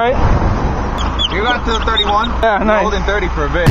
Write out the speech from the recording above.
All right. You got to 31? Yeah, nice. Holding 30 for a bit.